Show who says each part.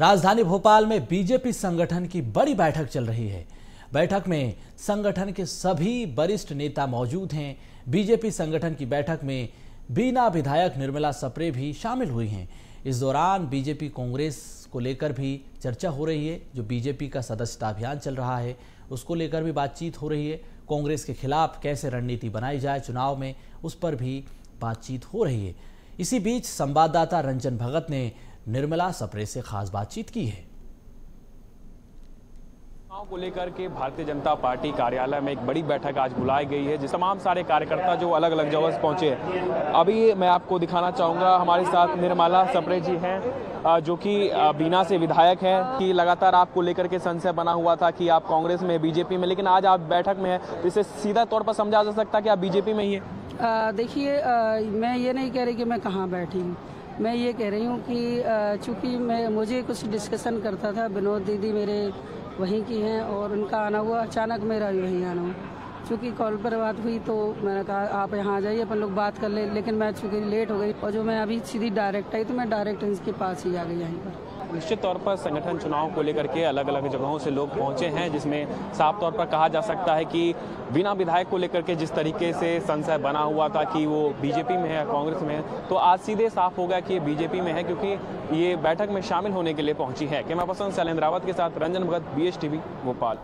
Speaker 1: राजधानी भोपाल में बीजेपी संगठन की बड़ी बैठक चल रही है। बैठक में संगठन के सभी वरिष्ठ नेता मौजूद हैं। बीजेपी संगठन की बैठक में बीना विधायक निर्मला सप्रे भी शामिल हुई हैं। इस दौरान बीजेपी कांग्रेस को लेकर भी चर्चा हो रही है। जो बीजेपी का सदस्यता अभियान चल रहा है, उसको लेकर भी बातचीत हो रही है। कांग्रेस के खिलाफ कैसे रणनीति बनाई जाए चुनाव में, उस पर भी बातचीत हो रही है। इसी बीच संवाददाता रंजन भगत ने निर्मला सप्रे से खास बातचीत की है।
Speaker 2: को लेकर के भारतीय जनता पार्टी कार्यालय में एक बड़ी बैठक आज बुलाई गई है जिस तमाम सारे कार्यकर्ता जो अलग अलग जगह से पहुँचे हैं। अभी मैं आपको दिखाना चाहूँगा हमारे साथ निर्मला सप्रे जी हैं जो कि बीना से विधायक हैं कि लगातार आपको लेकर के संशय बना हुआ था कि आप कांग्रेस में बीजेपी में लेकिन आज आप बैठक में हैं तो इसे सीधा तौर पर समझा जा सकता कि आप बीजेपी में ही
Speaker 3: हैं? देखिए मैं ये नहीं कह रही कि मैं कहाँ बैठी हूँ। मैं ये कह रही हूँ कि चूँकि मैं, मुझे कुछ डिस्कशन करता था, विनोद दीदी मेरे वहीं की हैं और उनका आना हुआ, अचानक मेरा भी वहीं आना हुआ। चूँकि कॉल पर बात हुई तो मैंने कहा, आप यहाँ आ जाइए, अपन लोग बात कर ले। लेकिन मैं चूँकि लेट हो गई और जो मैं अभी सीधी डायरेक्ट आई तो मैं डायरेक्ट इनके पास ही आ गई यहीं पर।
Speaker 2: निश्चित तौर पर संगठन चुनाव को लेकर के अलग अलग जगहों से लोग पहुँचे हैं, जिसमें साफ़ तौर पर कहा जा सकता है कि बिना विधायक को लेकर के जिस तरीके से संशय बना हुआ था कि वो बीजेपी में है या कांग्रेस में है तो आज सीधे साफ़ हो गया कि ये बीजेपी में है, क्योंकि ये बैठक में शामिल होने के लिए पहुँची है। कैमरा पर्सन शैलेंद्र रावत के साथ रंजन भगत बी एस भोपाल।